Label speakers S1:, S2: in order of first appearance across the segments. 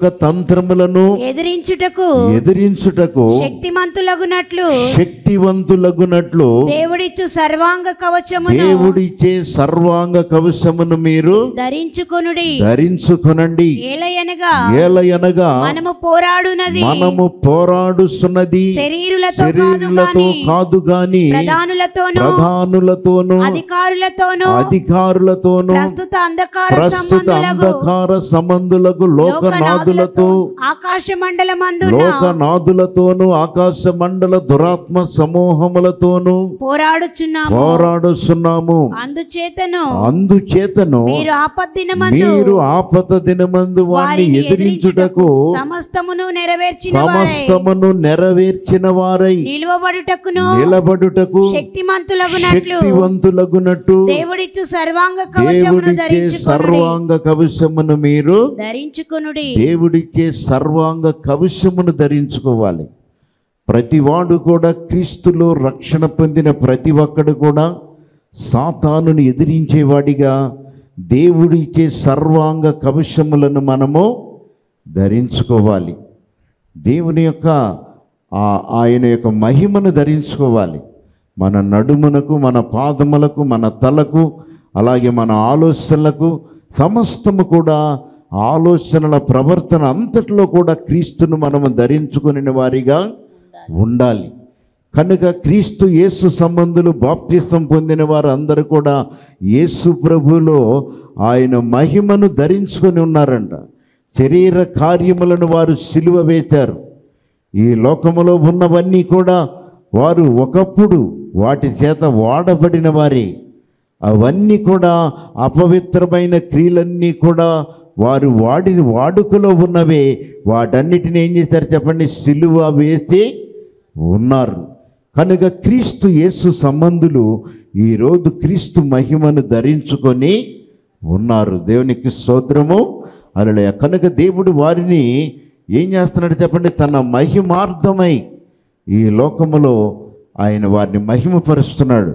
S1: యొక్క తంత్రములను
S2: ఎదిరించుటకు
S1: ఎదిరించుటకు
S2: శక్తిమంతులగునట్లు
S1: శక్తివంతులగునట్లు
S2: దేవుడిచ్చు సర్వాంగ కవచమును
S1: దేవుడిచ్చే సర్వాంగ కవచమును మీరు
S2: ధరించుకొనుడి.
S1: ధరించుకొనండి.
S2: ఏలయనగా
S1: ఏలయనగా
S2: మనము పోరాడునది.
S1: మనము పోరాడుస్తున్నది
S2: శరీరులతో కాదు
S1: శరీరులతో
S2: గాని
S1: కాదు గాని
S2: ప్రధానులతోనూ
S1: ప్రధానులతోనూ
S2: అధికారులతోనూ
S1: అధికారులతోనూ
S2: ప్రస్తుత అంధకార
S1: ప్రస్తుత
S2: సంబంధులకు
S1: అంధకార సంబంధులకు లోకనాథులతో
S2: ఆకాశ
S1: లోకనాథులతోనూ ఆకాశ మండల దురాత్మ సమూహములతోనూ
S2: పోరాడుచున్నాము.
S1: పోరాడుస్తున్నాము.
S2: అందుచేతను
S1: అందుచేతను
S2: మీరు ఆపద్దినమందు
S1: మీరు ఆపద దినమందు వారిని ఎదిరించుటకు
S2: సమస్తమును నెరవేర్చిన వారై.
S1: సమస్తమును నెరవేర్చిన వారై.
S2: నిలువబడుటకును
S1: నిలబడుటకు
S2: శక్తిమంతులగునట్లు
S1: శక్తివంతులగునట్టు
S2: దేవుడిచ్చు సర్వాంగ కవచమును
S1: దేవుడిచ్చే
S2: ధరించుకొనుడి.
S1: సర్వాంగ కవచమును మీరు
S2: ధరించుకొనుడి.
S1: దేవుడిచ్చే సర్వాంగ కవచమును ధరించుకోవాలి. ప్రతివాడు కూడా క్రీస్తులో రక్షణ పొందిన ప్రతి ఒక్కడు కూడా సాతానుని ఎదిరించేవాడిగా దేవుడిచ్చే సర్వాంగ కవశములను మనము ధరించుకోవాలి. దేవుని యొక్క ఆయన యొక్క మహిమను ధరించుకోవాలి. మన నడుమునకు మన పాదములకు మన తలకు అలాగే మన ఆలోచనలకు సమస్తము కూడా ఆలోచనల ప్రవర్తన అంతట్లో కూడా క్రీస్తును మనము ధరించుకుని వారిగా ఉండాలి. కనుక క్రీస్తు యేసు సంబంధులు బాప్తిసం పొందిన వారు అందరూ కూడా యేసు ప్రభులో ఆయన మహిమను ధరించుకొని ఉన్నారంట. శరీర కార్యములను వారు సిలువ వేశారు. ఈ లోకములో ఉన్నవన్నీ కూడా వారు ఒకప్పుడు వాటి చేత వాడబడిన వారే. అవన్నీ కూడా అపవిత్రమైన క్రియలన్నీ కూడా వారు వాడిని వాడుకలో ఉన్నవే వాటన్నిటిని ఏం చేశారు చెప్పండి? సిలువ వేసి ఉన్నారు. కనుక క్రీస్తు యేసు సంబంధులు ఈరోజు క్రీస్తు మహిమను ధరించుకొని ఉన్నారు. దేవునికి స్తోత్రము. అలా కనుక దేవుడు వారిని ఏం చేస్తున్నాడు చెప్పండి? తన మహిమార్థమై ఈ లోకములో ఆయన వారిని మహిమపరుస్తున్నాడు.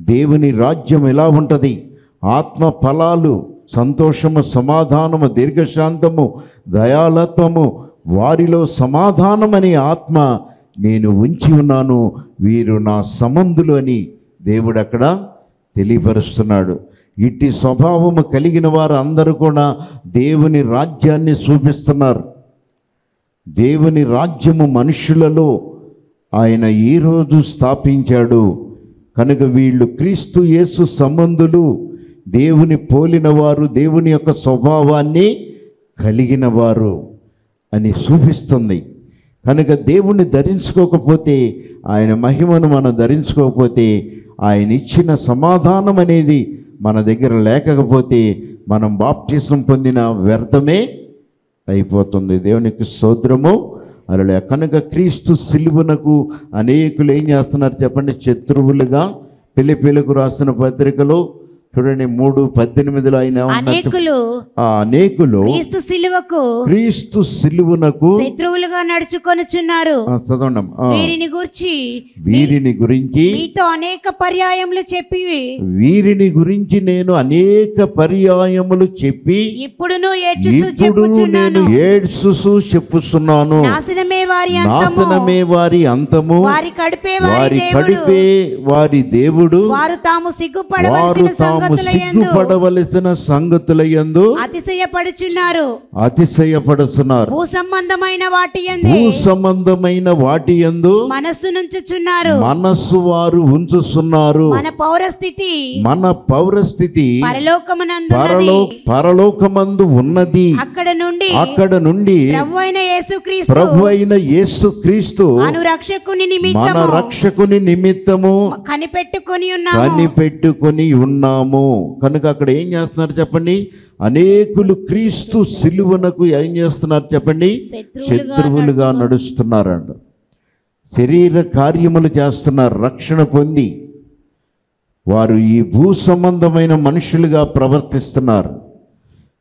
S1: దేవుని రాజ్యం ఎలా ఉంటుంది? ఆత్మ ఫలాలు సంతోషము సమాధానము దీర్ఘశాంతము దయాలత్వము వారిలో సమాధానమనే ఆత్మ నేను ఉంచి ఉన్నాను. వీరు నా సంబంధులు అని దేవుడు అక్కడ తెలియపరుస్తున్నాడు. ఇట్టి స్వభావము కలిగిన వారు అందరూ కూడా దేవుని రాజ్యాన్ని చూపిస్తున్నారు. దేవుని రాజ్యము మనుషులలో ఆయన ఈరోజు స్థాపించాడు. కనుక వీళ్ళు క్రీస్తు యేసు సంబంధులు దేవుని పోలిన వారు దేవుని యొక్క స్వభావాన్ని కలిగిన వారు అని చూపిస్తుంది కనుక దేవుణ్ణి ధరించుకోకపోతే ఆయన మహిమను మనం ధరించుకోకపోతే ఆయన ఇచ్చిన సమాధానం అనేది మన దగ్గర లేకపోతే మనం బాప్టిజం పొందిన వ్యర్థమే అయిపోతుంది. దేవునికి సోద్రము అలా కనుక క్రీస్తు శిలువునకు అనేకులు ఏం చేస్తున్నారు చెప్పండి? శత్రువులుగా పిలిపిలకు రాసిన పత్రికలో చూడండి మూడు పద్దెనిమిదిలో ఆయన
S2: అనేకులు.
S1: అనేకులు
S2: క్రీస్తు సిలువకు
S1: క్రీస్తు సిలువనకు
S2: శత్రువులుగా నడుచుకొనుచున్నారు.
S1: చదవండి
S2: వీరిని గూర్చి
S1: వీరిని గురించి
S2: మీతో అనేక పర్యాయములు చెప్పి
S1: వీరిని గురించి నేను అనేక పర్యాయములు చెప్పి
S2: ఇప్పుడును
S1: ఇప్పుడు నేను ఏడ్చుసు చెప్పుస్తున్నాను
S2: నాశనమే వారి అంతము.
S1: నాశనమే వారి అంతము.
S2: వారి కడిపే వారి
S1: కడిపే వారి దేవుడు.
S2: వారు తాము సిగ్గుపడవలసిన సంగతులయందు
S1: సిగ్గుపడవలసిన సంగతులయందు
S2: అతిశయపడుచున్నారు.
S1: అతిశయపడుతున్నారు
S2: భూ సంబంధమైన వాటి
S1: భూ
S2: ఎందే
S1: సంబంధమైన వాటి యందు
S2: మనస్సు నుంచుచున్నారు.
S1: మనస్సు వారు ఉంచుతున్నారు
S2: మన పౌరస్థితి
S1: మన పౌరస్థితి
S2: పరలోకమునందున్నది.
S1: పరలో పరలోకమందు ఉన్నది.
S2: అక్కడ నుండి
S1: అక్కడ నుండి
S2: ప్రభు అయిన యేసుక్రీస్తు
S1: ప్రభు అయిన యేసు క్రీస్తు
S2: అను రక్షకుని
S1: మన
S2: నిమిత్తము
S1: రక్షకుని నిమిత్తము
S2: కనిపెట్టుకొని ఉన్నాము.
S1: కనిపెట్టుకొని ఉన్నాము. కనుక అక్కడ ఏం చేస్తున్నారు చెప్పండి? అనేకులు క్రీస్తు సిలువనకు ఏం చేస్తున్నారు చెప్పండి?
S2: శత్రువులుగా
S1: శత్రువులుగా నడుస్తున్నారంట. శరీర కార్యములు చేస్తున్నారు రక్షణ పొంది. వారు ఈ భూ సంబంధమైన మనుషులుగా ప్రవర్తిస్తున్నారు.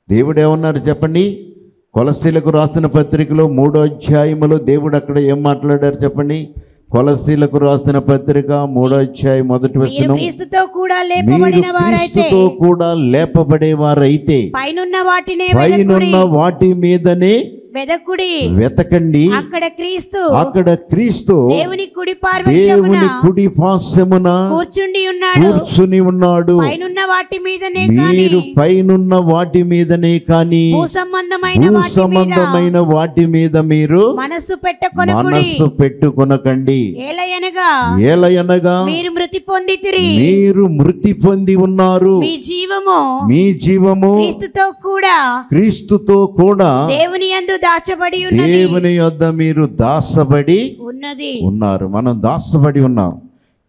S1: దేవుడు ఏమన్నారు చెప్పండి? కొలసీలకు రాసిన పత్రికలో మూడో అధ్యాయములో దేవుడు అక్కడ ఏం మాట్లాడారు చెప్పండి? కొలసీలకు రాసిన పత్రిక మూడో అధ్యాయం మొదటి వచనం.
S2: క్రీస్తుతో కూడా లేపబడిన వారైతే
S1: కూడా లేపబడేవారైతే
S2: పైనున్న వాటినే
S1: పైనున్న వాటి మీదనే
S2: వెదకుడి.
S1: వెతకండి.
S2: అక్కడ క్రీస్తు.
S1: అక్కడ క్రీస్తు
S2: దేవుని కుడి పార్వశమున
S1: దేవుని కుడి పార్శ్వమున
S2: కూర్చుండి ఉన్నాడు.
S1: కూర్చుని ఉన్నాడు.
S2: పైనున్న వాటి మీదనే
S1: మీరు పైనున్న వాటి మీదనే కాని
S2: భూ సంబంధమైన వాటి మీద
S1: సంబంధమైన వాటి మీద మీరు
S2: మనస్సు పెట్టుకొనకుడి.
S1: మనస్సు పెట్టుకొనకండి.
S2: ఏలయనగా
S1: ఏలయనగా
S2: మీరు మృతి పొందితిరి.
S1: మీరు మృతి పొంది ఉన్నారు.
S2: మీ జీవము
S1: మీ జీవము
S2: క్రీస్తుతో కూడా
S1: క్రీస్తుతో కూడా
S2: దేవుని యందు దాచబడి ఉన్నది.
S1: దేవుని యొద్ద మీరు దాసబడి
S2: ఉన్నది.
S1: ఉన్నారు. మనం దాసబడి ఉన్నాం.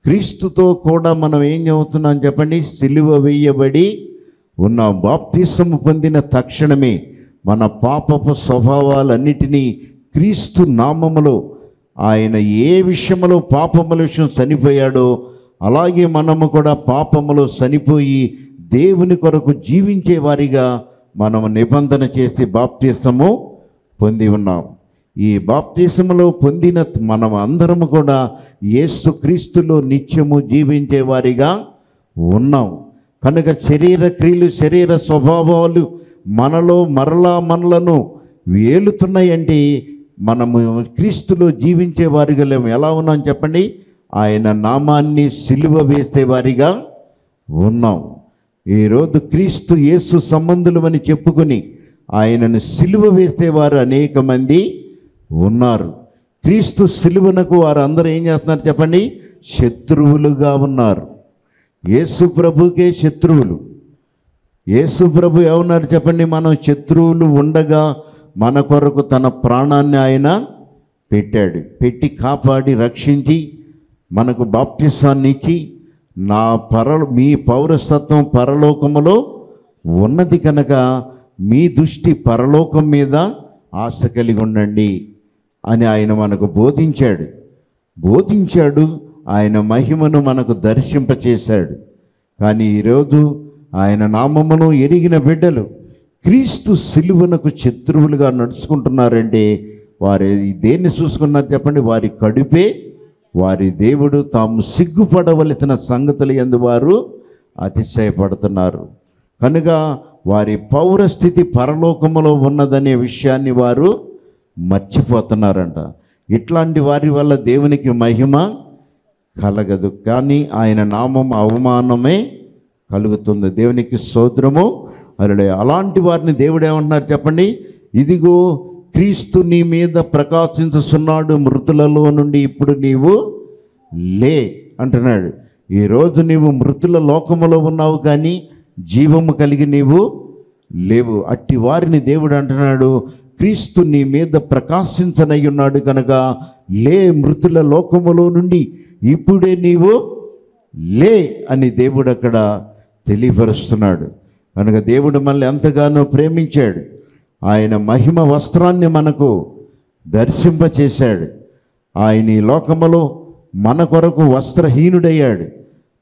S1: క్రీస్తుతో కూడా మనం ఏం చెబుతున్నాం చెప్పండి? సిలువ వేయబడి ఉన్నాం. బాప్తిసము పొందిన తక్షణమే మన పాపపు స్వభావాలన్నిటినీ క్రీస్తు నామములో ఆయన ఏ విషయంలో పాపముల విషయం చనిపోయాడో అలాగే మనము కూడా పాపములో చనిపోయి దేవుని కొరకు జీవించే వారిగా మనము నిబంధన చేసి బాప్తిసము పొంది ఉన్నాం. ఈ బాప్తిసములో పొందిన మనం అందరము కూడా ఏసు క్రీస్తులో నిత్యము జీవించే వారిగా ఉన్నాం. కనుక శరీర క్రియలు శరీర స్వభావాలు మనలో మరలా మనలను వేలుతున్నాయంటే మనము క్రీస్తులో జీవించే వారిగా లేము. ఎలా ఉన్నాం చెప్పండి? ఆయన నామాన్ని సిలువ వేసే వారిగా ఉన్నాం. ఈరోజు క్రీస్తు యేసు సంబంధులమని చెప్పుకొని ఆయనను సిలువ వేసేవారు అనేక మంది ఉన్నారు. క్రీస్తు సిలువనకు వారు అందరూ ఏం చేస్తున్నారు చెప్పండి? శత్రువులుగా ఉన్నారు. యేసు ప్రభుకే శత్రువులు. యేసు ప్రభు ఏమన్నారు చెప్పండి? మనం శత్రువులు ఉండగా మన కొరకు తన ప్రాణాన్ని ఆయన పెట్టాడు. పెట్టి కాపాడి రక్షించి మనకు బాప్తిస్వాన్ని ఇచ్చి నా పర మీ పౌరస్తత్వం పరలోకములో ఉన్నది కనుక మీ దృష్టి పరలోకం మీద ఆశ కలిగి ఉండండి అని ఆయన మనకు బోధించాడు. బోధించాడు ఆయన మహిమను మనకు దర్శింపచేశాడు. కానీ ఈరోజు ఆయన నామమును ఎరిగిన బిడ్డలు క్రీస్తు సిలువనకు శత్రువులుగా నడుచుకుంటున్నారంటే వారి దేన్ని చూసుకున్నారు చెప్పండి? వారి కడుపే వారి దేవుడు తాము సిగ్గుపడవలసిన సంగతులు ఎందు వారు అతిశయపడుతున్నారు. కనుక వారి పౌరస్థితి పరలోకములో ఉన్నదనే విషయాన్ని వారు మర్చిపోతున్నారంట. ఇట్లాంటి వారి వల్ల దేవునికి మహిమ కలగదు. కానీ ఆయన నామం అవమానమే కలుగుతుంది. దేవునికి సోద్రము అరుడే అలాంటి వారిని దేవుడు ఏమంటున్నారు చెప్పండి? ఇదిగో క్రీస్తు నీ మీద ప్రకాశించుతున్నాడు మృతులలో నుండి ఇప్పుడు నీవు లే అంటున్నాడు. ఈరోజు నీవు మృతుల లోకములో ఉన్నావు కానీ జీవము కలిగి నీవు లేవు. అట్టి వారిని దేవుడు అంటున్నాడు క్రీస్తు నీ మీద ప్రకాశించనై ఉన్నాడు కనుక లే మృతుల లోకములో నుండి ఇప్పుడే నీవు లే అని దేవుడు అక్కడ తెలియపరుస్తున్నాడు. కనుక దేవుడు మనల్ని ఎంతగానో ప్రేమించాడు. ఆయన మహిమ వస్త్రాన్ని మనకు దర్శింపచేశాడు. ఆయన ఈ లోకములో మన కొరకు వస్త్రహీనుడయ్యాడు.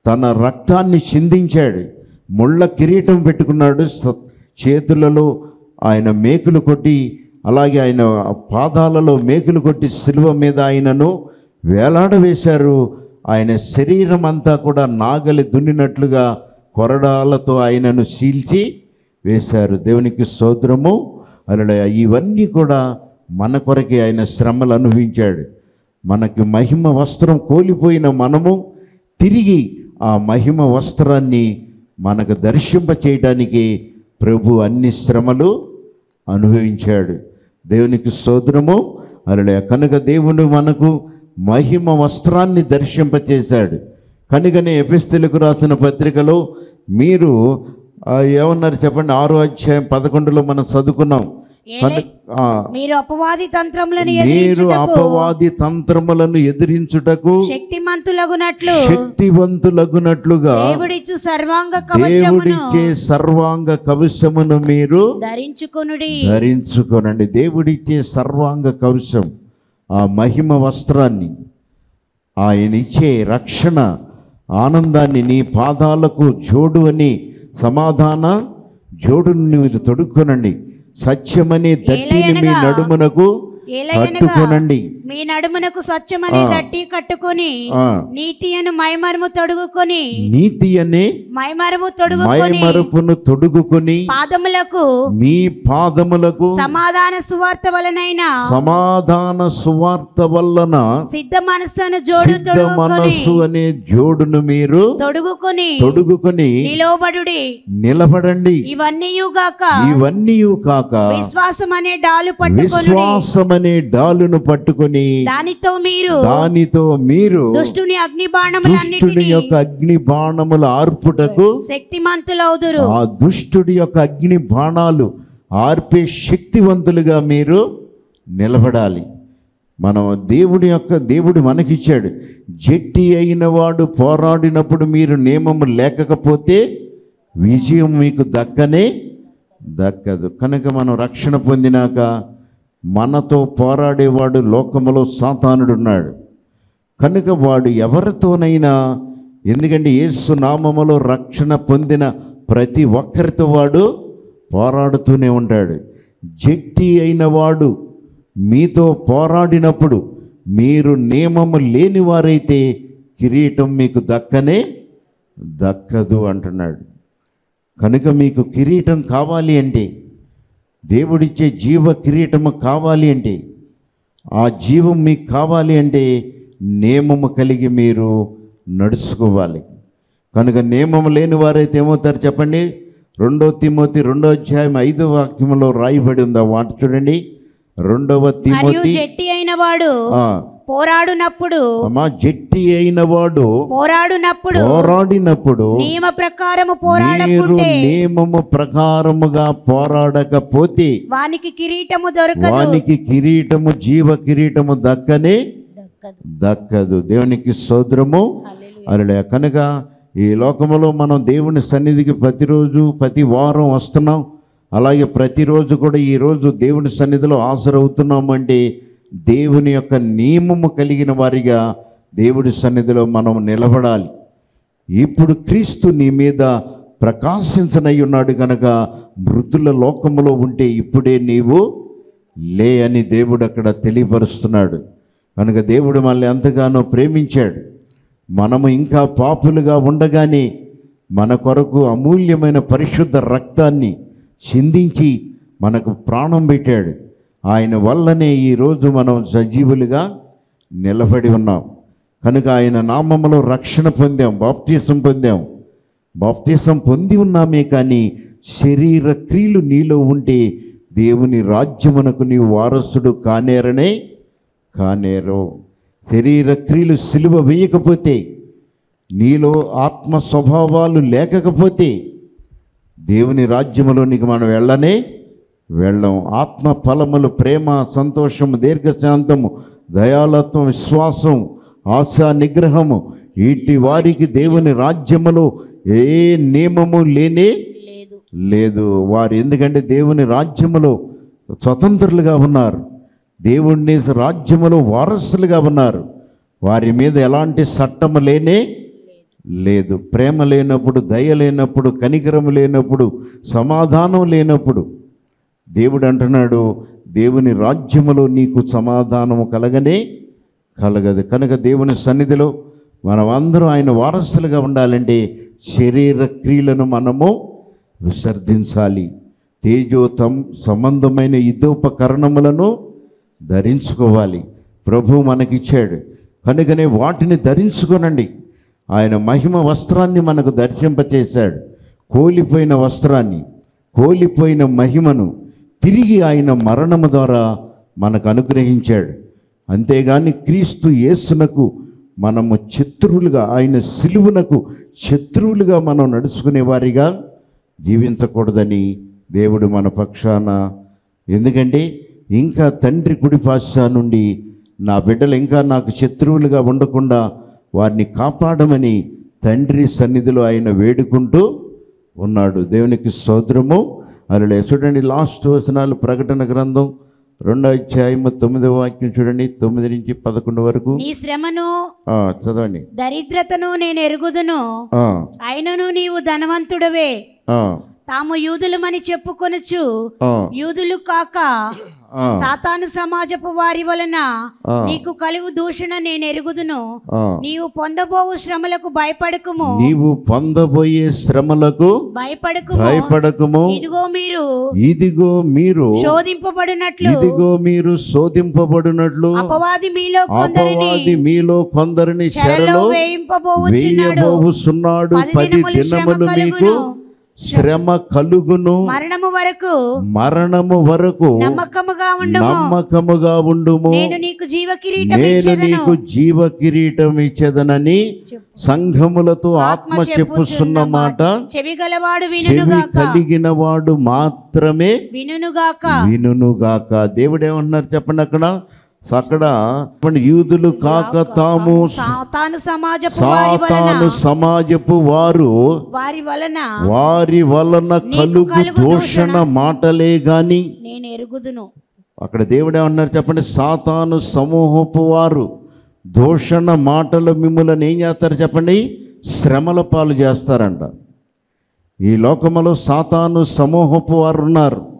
S1: తన రక్తాన్ని చిందించాడు. ముళ్ళ కిరీటం పెట్టుకున్నాడు. చేతులలో ఆయన మేకులు కొట్టి అలాగే ఆయన పాదాలలో మేకులు కొట్టి శిలువ మీద ఆయనను వేలాడవేశారు. ఆయన శరీరం అంతా కూడా నాగలి దున్నినట్లుగా కొరడాలతో ఆయనను చీల్చి వేశారు. దేవునికి స్తోత్రము. అలా ఇవన్నీ కూడా మన కొరకే ఆయన శ్రమలు అనుభవించాడు. మనకి మహిమ వస్త్రం కోల్పోయిన మనము తిరిగి ఆ మహిమ వస్త్రాన్ని మనకు దర్శింప చేయడానికి ప్రభు అన్ని శ్రమలు అనుభవించాడు. దేవునికి సోదరము అలా కనుక దేవుడు మనకు మహిమ వస్త్రాన్ని దర్శింపచేశాడు. కనుకనే ఎపిస్తులకు రాసిన పత్రికలో మీరు ఏమన్నారు చెప్పండి? ఆరో అధ్యాయం పదకొండులో మనం చదువుకున్నాం.
S2: మీరు అపవాది తంత్రములను
S1: మీరు
S2: ఎదిరించుటకు
S1: అపవాది తంత్రములను ఎదిరించుటకు
S2: శక్తిమంతులగునట్లు.
S1: శక్తివంతులగునట్లుగా
S2: దేవుడిచ్చు సర్వాంగ
S1: దేవుడిచ్చే సర్వాంగ కవచమును మీరు
S2: ధరించుకొనుడి.
S1: ధరించుకోనండి. దేవుడిచ్చే సర్వాంగ కవచం ఆ మహిమ వస్త్రాన్ని ఆయన ఇచ్చే రక్షణ ఆనందాన్ని నీ పాదాలకు జోడు అని సమాధాన జోడుని మీరు తొడుక్కొనండి. సత్యమనే దట్టిని మీ నడుమునకు కట్టుకొనండి
S2: మీ నడుమునకు స్వచ్ఛమని దట్టి కట్టుకొని నీతి అను మైమరము తొడుగుకొని
S1: నీతి అనే
S2: మైమరము తొడుగుకొని
S1: మైమరుపును తొడుగుకొని
S2: పాదములకు
S1: మీ పాదములకు
S2: సమాధాన సువార్త వలనైన
S1: సమాధాన సువార్త వలన
S2: సిద్ధ మనస్సును జోడు
S1: మనస్సు అనే జోడును మీరు
S2: తొడుగుకొని
S1: తొడుగుకొని
S2: నిలవబడుడి.
S1: నిలబడండి.
S2: ఇవన్నీ గాక
S1: ఇవన్నీ కాక
S2: విశ్వాసం అనే డాలు పట్టుకొని
S1: విశ్వాసమనే డాలును పట్టుకొని
S2: దానితో మీరు
S1: దానితో మీరు
S2: దుష్టుని అగ్ని బాణములన్నిటినీ
S1: యొక్క అగ్ని బాణముల ఆర్పుటకు
S2: శక్తిమంతులవుదురు.
S1: ఆ దుష్టుడి యొక్క అగ్ని బాణాలు ఆర్పే శక్తివంతులుగా మీరు నిలబడాలి. మనం దేవుడి యొక్క దేవుడు మనకిచ్చాడు. జట్టి అయిన వాడు పోరాడినప్పుడు మీరు నియమము లేకపోతే విజయం మీకు దక్కనే దక్కదు. కనుక మనం రక్షణ పొందినాక మనతో పోరాడేవాడు లోకములో సాతానుడున్నాడు. కనుక వాడు ఎవరితోనైనా ఎందుకంటే యేసు నామములో రక్షణ పొందిన ప్రతి ఒక్కరితో వాడు పోరాడుతూనే ఉంటాడు. జట్టి అయిన వాడు మీతో పోరాడినప్పుడు మీరు నియమము లేని వారైతే కిరీటం మీకు దక్కనే దక్కదు అంటున్నాడు. కనుక మీకు కిరీటం కావాలి అంటే దేవుడిచ్చే జీవ కిరీటము కావాలి అంటే ఆ జీవం మీకు కావాలి అంటే నియమము కలిగి మీరు నడుచుకోవాలి. కనుక నియమం లేని వారైతే ఏమవుతారు చెప్పండి? రెండో తిమోతి రెండో అధ్యాయం ఐదో వాక్యంలో రాయబడి ఉంది. ఆ మాట చూడండి. రెండవ తిమోతి
S2: జట్టి అయిన వాడు పోరాడునప్పుడు
S1: అమ్మా జట్టి అయిన వాడు
S2: పోరాడునప్పుడు
S1: పోరాడినప్పుడు
S2: నియమ ప్రకారము పోరాడకుంటే
S1: నియమము ప్రకారముగా పోరాడకపోతే
S2: వానికి కిరీటము దొరకదు.
S1: వానికి కిరీటము జీవ కిరీటము దక్కనే
S2: దక్కదు.
S1: దేవునికి సోదరము అలా కనుక ఈ లోకములో మనం దేవుని సన్నిధికి ప్రతిరోజు ప్రతి వారం వస్తున్నాం. అలాగే ప్రతిరోజు కూడా ఈరోజు దేవుని సన్నిధిలో హాజరవుతున్నాం అంటే దేవుని యొక్క నియమము కలిగిన వారిగా దేవుడి సన్నిధిలో మనం నిలబడాలి. ఇప్పుడు క్రీస్తు నీ మీద ప్రకాశించనై ఉన్నాడు కనుక మృతుల లోకములో ఉంటే ఇప్పుడే నీవు లే అని దేవుడు అక్కడ తెలియపరుస్తున్నాడు. కనుక దేవుడు మనల్ని ఎంతగానో ప్రేమించాడు. మనము ఇంకా పాపులుగా ఉండగానే మన కొరకు అమూల్యమైన పరిశుద్ధ రక్తాన్ని చిందించి మనకు ప్రాణం పెట్టాడు. ఆయన వల్లనే ఈరోజు మనం సజీవులుగా నిలబడి ఉన్నాం. కనుక ఆయన నామంలో రక్షణ పొందాం బాప్తీసం పొందాం. బాప్తీసం పొంది ఉన్నామే కానీ శరీర క్రియలు నీలో ఉంటే దేవుని రాజ్యమునకు నీవు వారసుడు కానేరనే కానేరో. శరీర క్రియలు సిలువ వేయకపోతే నీలో ఆత్మ స్వభావాలు లేకపోతే దేవుని రాజ్యములోనికి మనం వెళ్ళనే వెళ్ళం. ఆత్మ ఫలములు ప్రేమ సంతోషము దీర్ఘశాంతము దయాలత్వం విశ్వాసం ఆశా నిగ్రహము వీటి వారికి దేవుని రాజ్యములో ఏ నియమము లేనే
S2: లేదు.
S1: వారు ఎందుకంటే దేవుని రాజ్యములో స్వతంత్రులుగా ఉన్నారు. దేవుని రాజ్యములో వారసులుగా ఉన్నారు. వారి మీద ఎలాంటి చట్టము లేనే లేదు. ప్రేమ లేనప్పుడు దయ లేనప్పుడు కనికరం లేనప్పుడు సమాధానం లేనప్పుడు దేవుడు అంటున్నాడు దేవుని రాజ్యములో నీకు సమాధానము కలగనే కలగదు. కనుక దేవుని సన్నిధిలో మనమందరం ఆయన వారసులుగా ఉండాలంటే శరీర క్రియలను మనము విసర్జించాలి. తేజోతం సంబంధమైన యుద్ధోపకరణములను ధరించుకోవాలి. ప్రభు మనకిచ్చాడు. కనుకనే వాటిని ధరించుకోనండి. ఆయన మహిమ వస్త్రాన్ని మనకు దర్శింపచేశాడు. కోలిపోయిన వస్త్రాన్ని కోలిపోయిన మహిమను తిరిగి ఆయన మరణము ద్వారా మనకు అనుగ్రహించాడు. అంతేగాని క్రీస్తు యేసునకు మనము శత్రువులుగా ఆయన సిలువునకు శత్రువులుగా మనం నడుచుకునే వారిగా జీవించకూడదని దేవుడు మన పక్షాన ఎందుకంటే ఇంకా తండ్రి కుడి పాశ నుండి నా బిడ్డలు ఇంకా నాకు శత్రువులుగా ఉండకుండా వారిని కాపాడమని తండ్రి సన్నిధిలో ఆయన వేడుకుంటూ ఉన్నాడు. దేవునికి సోదరము అలా చూడండి లాస్ట్ వచనాలు ప్రకటన గ్రంథం రెండో అధ్యాయము తొమ్మిదవ వాక్యం చూడండి తొమ్మిది నుంచి పదకొండు వరకు.
S2: నీ శ్రమను
S1: చదవండి.
S2: దరిద్రతను నేను ఎరుగుదును. అయినను నీవు ధనవంతుడవే. తాము యూదులమని చెప్పుకొనుచు
S1: ఆ,
S2: యూదులు కాక సాతాను సమాజపు వారి వలన. నీకు కలుగు దూషణ నేను ఎరుగుదును. నీవు పొందబోవు శ్రమలకు భయపడకుము.
S1: నీవు పొందబోయే శ్రమలకు
S2: భయపడకుము.
S1: భయపడకము.
S2: ఇదిగో మీరు
S1: ఇదిగో మీరు
S2: శోధింపబడినట్లు.
S1: ఇదిగో మీరు శోధింపబడినట్లు.
S2: అపవాది మీలో కొందరిని
S1: అపవాది మీలో కొందరిని
S2: చెరలో
S1: వేయబోవుచున్నాడు.
S2: పది
S1: పది
S2: దినములు
S1: మీకు. శ్రమ కలుగును.
S2: మరణము వరకు
S1: మరణము వరకు
S2: నమ్మకముగా ఉండము.
S1: నమ్మకముగా ఉండుము.
S2: నేను నీకు జీవ కిరీటం
S1: నేను నీకు జీవ కిరీటం ఇచ్చేదనని సంఘములతో ఆత్మ చెప్పుస్తున్న మాట.
S2: చెవి గలవాడు
S1: కలిగిన వాడు మాత్రమే
S2: వినుగాక
S1: వినుగాక దేవుడు ఏమంటున్నారు చెప్పండి అక్కడ? అక్కడ యూదులు కాక తాము
S2: సాతాను సమాజపు
S1: సాతాను సమాజపు వారు
S2: వారి వలన.
S1: వారి వలన కలుగు దూషణ మాటలే గాని.
S2: నేను ఎరుగుదును.
S1: అక్కడ దేవుడు ఏమన్నారు చెప్పండి సాతాను సమూహపు వారు దూషణ మాటలు మిమ్మల్ని ఏం చేస్తారు చెప్పండి? శ్రమల పాలు చేస్తారంట. ఈ లోకములో సాతాను సమూహపు వారు ఉన్నారు.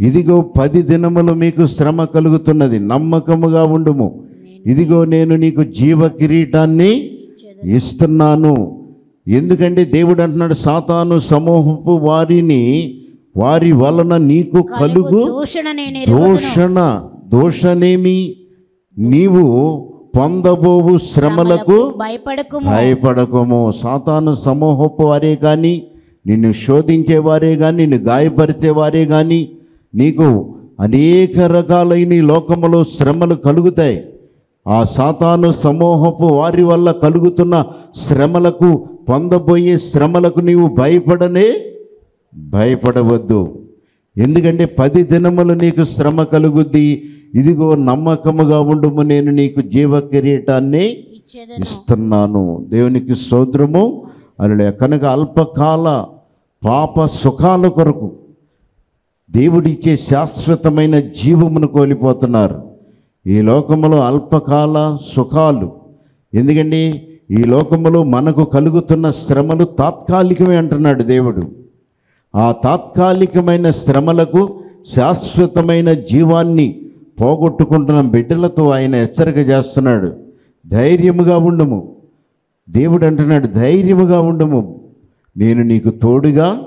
S1: ఇదిగో పది దినములు మీకు శ్రమ కలుగుతున్నది నమ్మకముగా ఉండుము. ఇదిగో నేను నీకు జీవ కిరీటాన్ని ఇస్తున్నాను. ఎందుకంటే దేవుడు అంటున్నాడు సాతాను సమూహపు వారిని వారి వలన నీకు కలుగు
S2: దూషణ నేను ఎరుగుదును.
S1: దోషణ దోషనేమి? నీవు పొందబోవు శ్రమలకు
S2: భయపడకుము.
S1: భయపడకము. సాతాను సమూహపు వారే కానీ నిన్ను శోధించేవారే కానీ నిన్ను గాయపరిచేవారే కానీ నీకు అనేక రకాలైన లోకములో శ్రమలు కలుగుతాయి. ఆ సాతాను సమూహపు వారి వల్ల కలుగుతున్న శ్రమలకు పొందబోయే శ్రమలకు నీవు భయపడనే భయపడవద్దు. ఎందుకంటే పది దినములు నీకు శ్రమ కలుగుద్ది. ఇదిగో నమ్మకముగా ఉండుము నేను నీకు జీవ కిరీటాన్ని ఇస్తున్నాను. దేవునికి సోదరము అలా కనుక అల్పకాల పాప సుఖాల కొరకు దేవుడిచ్చే శాశ్వతమైన జీవమును కోల్పోతున్నారు. ఈ లోకములో అల్పకాల సుఖాలు. ఎందుకంటే ఈ లోకములో మనకు కలుగుతున్న శ్రమలు తాత్కాలికమే అంటున్నాడు దేవుడు. ఆ తాత్కాలికమైన శ్రమలకు శాశ్వతమైన జీవాన్ని పోగొట్టుకుంటున్న బిడ్డలతో ఆయన హెచ్చరిక చేస్తున్నాడు. ధైర్యముగా ఉండము. దేవుడు అంటున్నాడు ధైర్యముగా ఉండము. నేను నీకు తోడుగా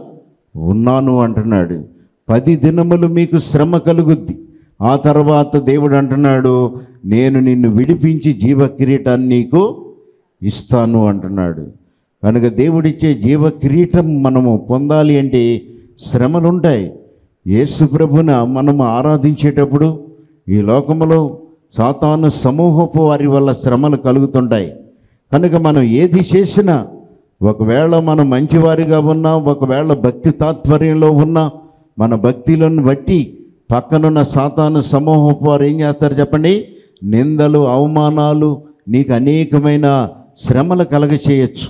S1: ఉన్నాను అంటున్నాడు. పది దినములు మీకు శ్రమ కలుగుద్ది. ఆ తర్వాత దేవుడు అంటున్నాడు నేను నిన్ను విడిపించి జీవ కిరీటాన్ని నీకు ఇస్తాను అంటున్నాడు. కనుక దేవుడిచ్చే జీవ కిరీటం మనము పొందాలి అంటే శ్రమలుంటాయి. యేసు ప్రభున మనము ఆరాధించేటప్పుడు ఈ లోకములో సాతాను సమూహపు వారి వల్ల శ్రమలు కలుగుతుంటాయి. కనుక మనం ఏది చేసినా ఒకవేళ మనం మంచివారిగా ఉన్నా ఒకవేళ భక్తి తాత్పర్యంలో ఉన్నా మన భక్తిలను బట్టి పక్కనున్న సాతాను సమూహపు వారు ఏం చేస్తారు చెప్పండి? నిందలు అవమానాలు నీకు అనేకమైన శ్రమలు కలగ చేయొచ్చు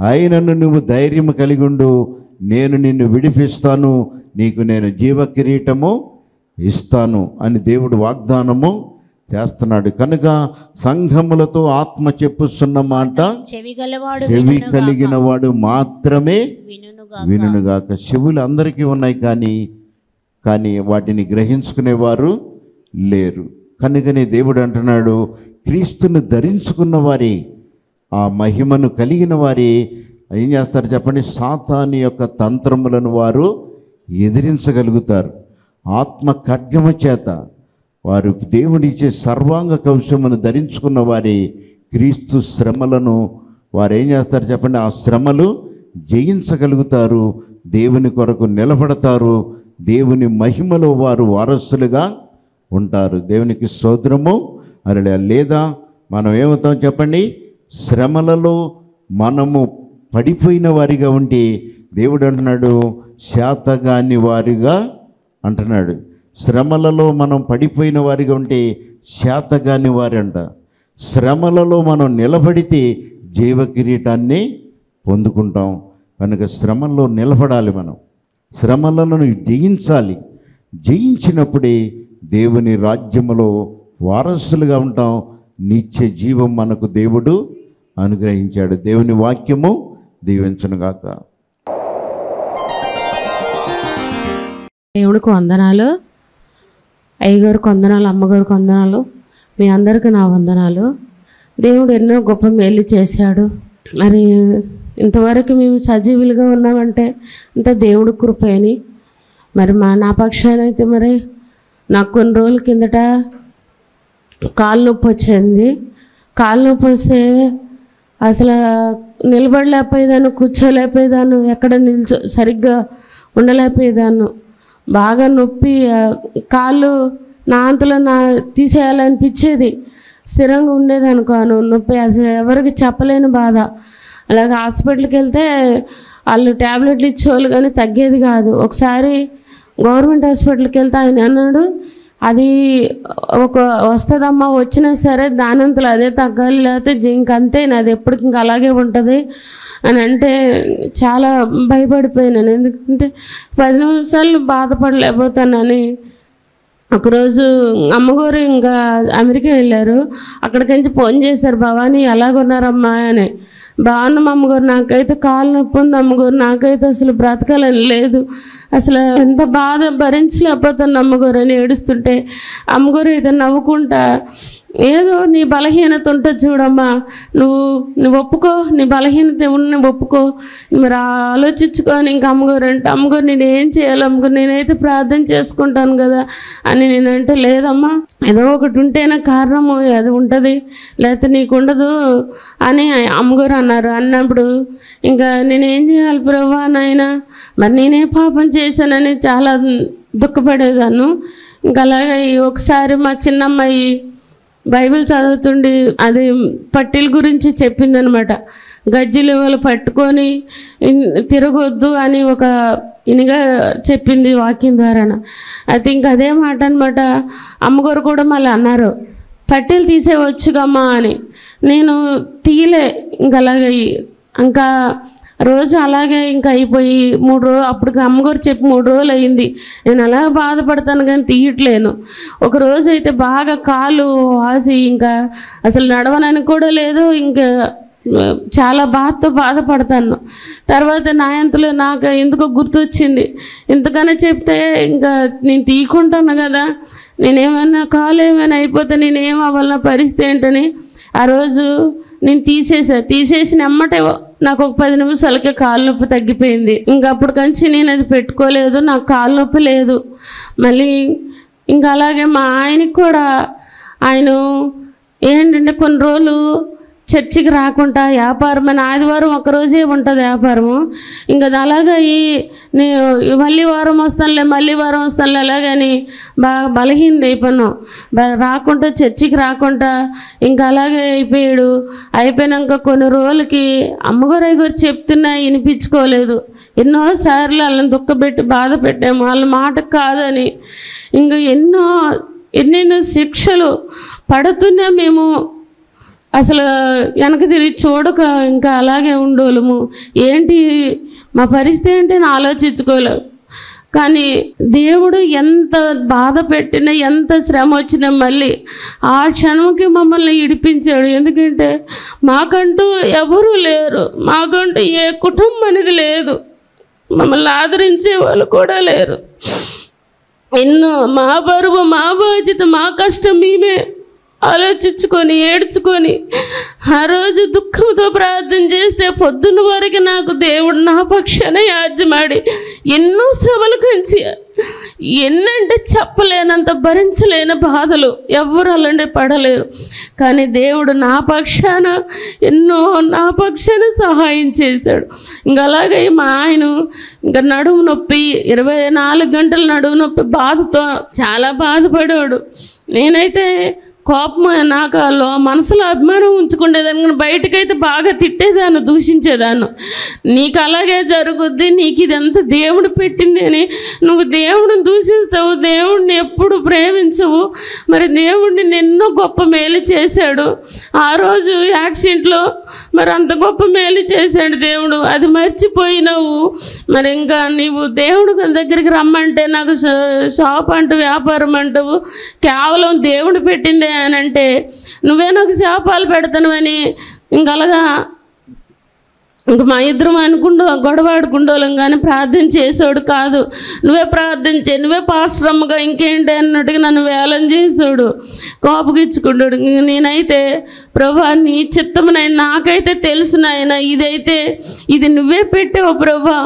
S1: ఆయనను నువ్వు ధైర్యం కలిగి ఉండు. నేను నిన్ను విడిపిస్తాను. నీకు నేను జీవ కిరీటము ఇస్తాను అని దేవుడు వాగ్దానము చేస్తున్నాడు. కనుక సంఘములతో ఆత్మ చెప్పుస్తున్న మాట
S2: చెవి
S1: కలిగిన వాడు మాత్రమే వినుగాక చెవులు అందరికీ ఉన్నాయి కానీ కానీ వాటిని గ్రహించుకునేవారు లేరు. కనుకనే దేవుడు అంటున్నాడు క్రీస్తును ధరించుకున్న వారి ఆ మహిమను కలిగిన వారి. ఏం చేస్తారు చెప్పండి? సాతాని యొక్క తంత్రములను వారు ఎదిరించగలుగుతారు. ఆత్మ ఖడ్గమ చేత వారు దేవుడిచ్చే సర్వాంగ కౌశమును ధరించుకున్న వారి క్రీస్తు శ్రమలను. వారు ఏం చేస్తారు చెప్పండి? ఆ శ్రమలు జయించగలుగుతారు దేవుని కొరకు నిలబడతారు దేవుని మహిమలో వారు వారసులుగా ఉంటారు. దేవునికి స్తోత్రము. అలా లేదా మనం ఏమవుతాం చెప్పండి? శ్రమలలో మనము పడిపోయిన వారిగా ఉంటే దేవుడు అంటున్నాడు శాతగాని వారిగా అంటున్నాడు. శ్రమలలో మనం పడిపోయిన వారిగా ఉంటే శాతగాని వారి అంట శ్రమలలో మనం నిలబడితే జీవ కిరీటాన్ని పొందుకుంటాం. కనుక శ్రమంలో నిలబడాలి మనం. శ్రమలను జయించాలి. జయించినప్పుడే దేవుని రాజ్యములో వారసులుగా ఉంటాం. నిత్య జీవం మనకు దేవుడు అనుగ్రహించాడు. దేవుని వాక్యము దీవించనుగాక
S3: దేవుడికి వందనాలు. అయ్యగారికి వందనాలు అమ్మగారికి వందనాలు. మీ అందరికీ నా వందనాలు. దేవుడు ఎన్నో గొప్ప మేలు చేశాడు. మరి ఇంతవరకు మేము సజీవులుగా ఉన్నామంటే ఇంత దేవుడి కృపని. మరి మా నా పక్షాన అయితే మరి నాకు కొన్ని రోజుల కిందట కాలు నొప్పి వచ్చింది. కాలు నొప్పి వస్తే అసలు నిలబడలేకపోయేదాన్ని కూర్చోలేకపోయేదాను ఎక్కడ నిల్చో సరిగ్గా ఉండలేకపోయేదాను బాగా నొప్పి కాళ్ళు నా అంతలో నా తీసేయాలనిపించేది. స్థిరంగా ఉండేదనుకోను నొప్పి అసలు ఎవరికి చెప్పలేని బాధ. అలాగే హాస్పిటల్కి వెళ్తే వాళ్ళు ట్యాబ్లెట్లు ఇచ్చేవాళ్ళు కానీ తగ్గేది కాదు. ఒకసారి గవర్నమెంట్ హాస్పిటల్కి వెళ్తే ఆయన అన్నాడు అది ఒక వస్తుందమ్మా వచ్చినా సరే దానంతలో అదే తగ్గాలి లేకపోతే ఇంక ఇంకంతే నాది ఎప్పటికి ఇంకా అలాగే ఉంటుంది అని అంటే చాలా భయపడిపోయినాను. ఎందుకంటే పది నిమిషాలు బాధపడలేకపోతానని ఒకరోజు అమ్మగారు ఇంకా అమెరికా వెళ్ళారు. అక్కడికించి ఫోన్ చేశారు భవానీ ఎలాగున్నారమ్మా అని. బాగున్నాం అమ్మగారు. నాకైతే కాలు నొప్పి ఉంది అమ్మగారు. నాకైతే అసలు బ్రతకాలని లేదు. అసలు ఎంత బాధ భరించలేకపోతాను అమ్మగారు అని ఏడుస్తుంటే అమ్మగారు అయితే నవ్వుకుంటా ఏదో నీ బలహీనత ఉంటుంది చూడమ్మా. నువ్వు నువ్వు ఒప్పుకో నీ బలహీనత ఉన్న ఒప్పుకో. మరి ఆలోచించుకొని ఇంక అమ్మగారు అంటే అమ్మగారు నేను ఏం చేయాలి? అమ్మగారు నేనైతే ప్రార్థన చేసుకుంటాను కదా అని నేనంటే లేదమ్మా ఏదో ఒకటి ఉంటేనే కారణము అది ఉంటుంది. లేకపోతే నీకు ఉండదు అని అమ్మగారు అన్నారు. అన్నప్పుడు ఇంకా నేనేం చేయాలి ప్రభా నాయన? మరి నేనే పాపం చేశానని చాలా దుఃఖపడేదాను ఇంకా అలాగే ఒకసారి మా చిన్నమ్మాయి బైబిల్ చదువుతుండి అది పట్టీల గురించి చెప్పిందనమాట. గజ్జిలు వాళ్ళు పట్టుకొని తిరగొద్దు అని ఒక ఇనిగా చెప్పింది వాక్యం ద్వారాన. అయితే ఇంక అదే మాట అనమాట అమ్మగారు కూడా మళ్ళీ అన్నారు. పట్టీలు తీసేవచ్చుగమ్మా అని. నేను తీయలే ఇంక అలాగే ఇంకా రోజు అలాగే ఇంకా అయిపోయి మూడు రోజు అప్పుడు అమ్మగారు చెప్పి మూడు రోజులు అయింది. నేను అలా బాధపడతాను కానీ తీయట్లేను. ఒక రోజు అయితే బాగా కాలు వాసి ఇంకా అసలు నడవనని కూడా లేదు. ఇంకా చాలా బాధతో బాధపడతాను. తర్వాత నా అంతలో నాకు ఎందుకో గుర్తొచ్చింది. ఇంతకన్నా చెప్తే ఇంకా నేను తీయకుంటాను కదా. నేనేమైనా కాలు ఏమైనా అయిపోతే నేనేం అవ్వాలన్న పరిస్థితి ఏంటని ఆ రోజు నేను తీసేసా. తీసేసిన అమ్మటే నాకు ఒక పది నిమిషాలకే కాలు నొప్పి తగ్గిపోయింది. ఇంకప్పుడు కంచి నేను అది పెట్టుకోలేదు. నాకు కాలు నొప్పి లేదు. మళ్ళీ ఇంకా అలాగే మా ఆయనకి కూడా ఆయన ఏంటంటే కొన్ని రోజులు చర్చికి రాకుండా వ్యాపారం అని ఆదివారం ఒక రోజే ఉంటుంది వ్యాపారము. ఇంకా అది ఈ నేను మళ్ళీ వారం వస్తానులే మళ్ళీ వారం వస్తానులే అలాగని బాగా బలహీన అయిపోయినాం రాకుండా చర్చికి రాకుండా ఇంకా అలాగే అయిపోయాడు. అయిపోయినాక కొన్ని రోజులకి అమ్మగారు అయ్యగారు చెప్తున్నా వినిపించుకోలేదు. ఎన్నోసార్లు వాళ్ళని దుఃఖపెట్టి బాధ పెట్టాము. వాళ్ళ మాట కాదని ఇంకా ఎన్నో ఎన్నెన్నో శిక్షలు పడుతున్నా మేము. అసలు వెనక తిరిగి చూడక ఇంకా అలాగే ఉండోలము ఏంటి? మా పరిస్థితి ఏంటి అని ఆలోచించుకోలేము కానీ దేవుడు ఎంత బాధ పెట్టినా ఎంత శ్రమ వచ్చినా మళ్ళీ ఆ క్షణంకి మమ్మల్ని ఇడిపించాడు. ఎందుకంటే మాకంటూ ఎవరూ లేరు. మాకంటూ ఏ కుటుంబం అనేది లేదు. మమ్మల్ని ఆదరించే వాళ్ళు కూడా లేరు. ఎన్నో మా బరువు మా బాధ్యత మా కష్టం మేమే. ఆలోచించుకొని ఏడ్చుకొని ఆ రోజు దుఃఖంతో ప్రార్థన చేస్తే పొద్దున్న వరకు నాకు దేవుడు నా పక్షాన యాజ్యమాడి ఎన్నో శ్రమలు కంచి ఎన్నంటే చెప్పలేనంత భరించలేని బాధలు ఎవరు అలాంటి పడలేరు. కానీ దేవుడు నా పక్షాన ఎన్నో నా పక్షాన సహాయం చేశాడు. ఇంకా అలాగే మా ఆయన ఇంకా నడుము నొప్పి ఇరవై నాలుగు గంటల నడుము నొప్పి బాధతో చాలా బాధపడాడు నేనైతే కోపం నాకు మనసులో అభిమానం ఉంచుకునేదాన్ని కానీ బయటకైతే బాగా తిట్టేదాన్ని దూషించేదాన్ని. నీకు అలాగే జరుగుద్ది నీకు ఇదంతా దేవుడు పెట్టింది అని. నువ్వు దేవుడిని దూషిస్తావు దేవుడిని ఎప్పుడు ప్రేమించవు. మరి దేవుడిని ఎన్నో గొప్ప మేలు చేశాడు. ఆ రోజు యాక్సిడెంట్లో మరి అంత గొప్ప మేలు చేశాడు దేవుడు. అది మర్చిపోయినావు. మరి ఇంకా నీవు దేవుడు దగ్గరికి రమ్మంటే నాకు షా- షాప్ అంటూ వ్యాపారం అంటావు కేవలం దేవుడు పెట్టిందే అని అంటే నువ్వే నాకు శాపాలు పెడతాను అని ఇంకా అలాగా ఇంక మా ఇద్దరం అనుకుంటూ గొడవ ఆడుకుంటోళ్ళం కానీ ప్రార్థన చేసాడు కాదు. నువ్వే ప్రార్థన చే నువ్వే పాశ్రమగా ఇంకేంటి అన్నట్టుగా నన్ను వేలం చేసాడు కోపగిచ్చుకుంటాడు నేనైతే ప్రభా నీ చిత్తమునైనా నాకైతే తెలుసు నాయన ఇదైతే ఇది నువ్వే పెట్టావు ప్రభా.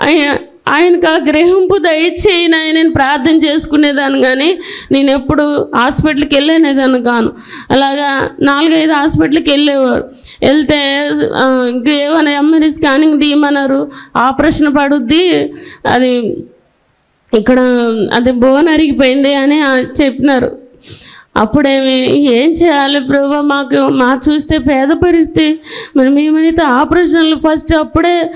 S3: అయ్యా ఆయనకు ఆ గ్రహింపు దయచేయి నాయన నేను ప్రార్థన చేసుకునేదాన్ని కానీ నేను ఎప్పుడు హాస్పిటల్కి వెళ్ళనేదాన్ని కాను. అలాగా నాలుగైదు హాస్పిటల్కి వెళ్ళేవాడు వెళ్తే ఏమైనా ఎంఆర్ఐ స్కానింగ్ తీయమన్నారు. ఆపరేషన్ పడుద్ది. అది ఇక్కడ అది బోన్ అరిగిపోయింది అని చెప్పినారు. అప్పుడేమి? ఏం చేయాలి ప్రభా? మాకు మా చూస్తే పేద పరిస్థితి. మరి మేమైతే ఆపరేషన్లు ఫస్ట్ అప్పుడే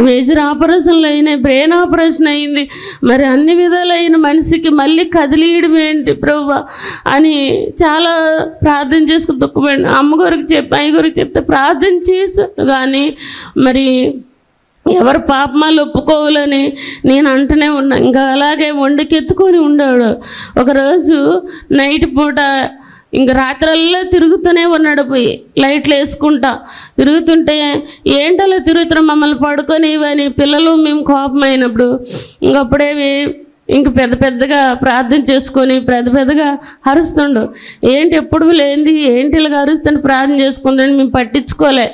S3: మేజర్ ఆపరేషన్లు అయినాయి బ్రెయిన్ ఆపరేషన్ అయింది. మరి అన్ని విధాలైన మనిషికి మళ్ళీ కదిలీయడం ఏంటి ప్రభా? అని చాలా ప్రార్థన చేసుకుని దుఃఖపడి అమ్మగారికి చెప్పి అయ్యగారికి చెప్తే ప్రార్థన చేశాను కానీ మరి ఎవరు పాపమాలు ఒప్పుకోవాలని నేను అంటూనే ఉన్నా. ఇంకా అలాగే వండుకెత్తుకొని ఉండాడు ఒకరోజు నైట్ పూట ఇంక రాత్రల్లా తిరుగుతూనే ఉన్నాడు పోయి. లైట్లు వేసుకుంటా. తిరుగుతుంటే ఏంటలా తిరుగుతున్నాం మమ్మల్ని పడుకొని ఇవని పిల్లలు మేము కోపమైనప్పుడు ఇంకప్పుడేమి ఇంక పెద్ద పెద్దగా ప్రార్థన చేసుకొని పెద్ద పెద్దగా అరుస్తుండు. ఏంటి ఎప్పుడు లేనిది? ఏంటి ఇలాగ అరుస్తుంటే ప్రార్థన చేసుకుందని మేము పట్టించుకోలే.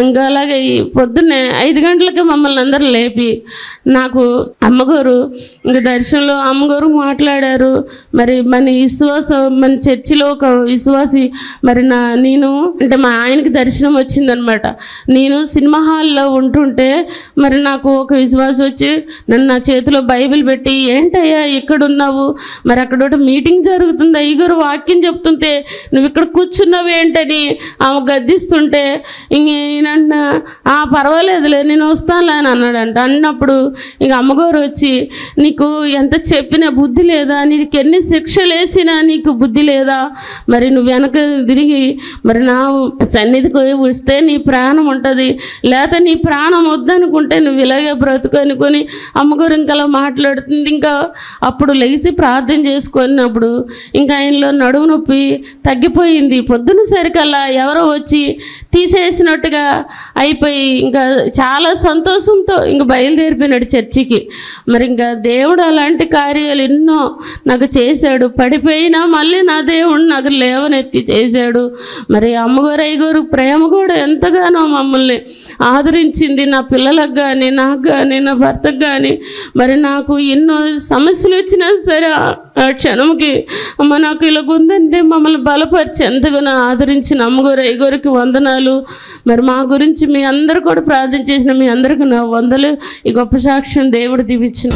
S3: ఇంకా అలాగే ఈ పొద్దున్నే ఐదు గంటలకి మమ్మల్ని అందరూ లేపి నాకు అమ్మగారు ఇంకా దర్శనంలో అమ్మగారు మాట్లాడారు. మరి మన విశ్వాస మన చర్చిలో ఒక విశ్వాసి మరి నా నేను అంటే మా ఆయనకి దర్శనం వచ్చిందనమాట. నేను సినిమా హాల్లో ఉంటుంటే మరి నాకు ఒక విశ్వాసం వచ్చి నన్ను నా చేతిలో బైబిల్ పెట్టి ఏంటయ్యా ఎక్కడున్నావు? మరి అక్కడ ఒకటి మీటింగ్ జరుగుతుంది. అయ్యగారు వాక్యం చెప్తుంటే నువ్వు ఇక్కడ కూర్చున్నావు ఏంటని? ఆమె గద్దిస్తుంటే ఇంకేనంట ఆ పర్వాలేదులే నేను వస్తానులే అని అన్నాడంట. అన్నప్పుడు ఇంక అమ్మగారు వచ్చి నీకు ఎంత చెప్పినా బుద్ధి లేదా? నీకు ఎన్ని శిక్షలు వేసినా నీకు బుద్ధి లేదా? మరి నువ్వు వెనక తిరిగి మరి నా సన్నిధికి వస్తే నీ ప్రాణం ఉంటుంది. లేకపోతే నీ ప్రాణం వద్దనుకుంటే నువ్వు ఇలాగే బ్రతుకు అనుకొని అమ్మగారు ఇంకా అలా మాట్లాడుతుంది. ఇంకా అప్పుడు లేచి ప్రార్థన చేసుకున్నప్పుడు ఇంకా ఆయనలో నడుము నొప్పి తగ్గిపోయింది. పొద్దున సరికల్లా ఎవరో వచ్చి తీసేసినట్టుగా అయిపోయి ఇంకా చాలా సంతోషంతో ఇంక బయలుదేరిపోయినాడు చర్చికి. మరి ఇంకా దేవుడు అలాంటి కార్యాలు ఎన్నో నాకు చేశాడు. పడిపోయినా మళ్ళీ నా దేవుడు నాకు లేవనెత్తి చేశాడు. మరి అమ్మగారు అయ్యగారు ప్రేమ కూడా ఎంతగానో మమ్మల్ని ఆదరించింది. నా పిల్లలకు కానీ నాకు కానీ నా భర్తకు కానీ మరి నాకు ఎన్నో సమస్యలు వచ్చినా సరే ఆ- క్షణంకి అమ్మ నాకు ఇలా ఉందంటే మమ్మల్ని బలపరిచి ఎంతగానో ఆదరించిన అమ్మగారు అయ్యగారికి వందనాలు మరి మా గురించి మీ అందరూ కూడా ప్రార్థన చేసిన మీ అందరికీ నా వందలు. ఈ గొప్ప సాక్ష్యం దేవుడు దీవించిన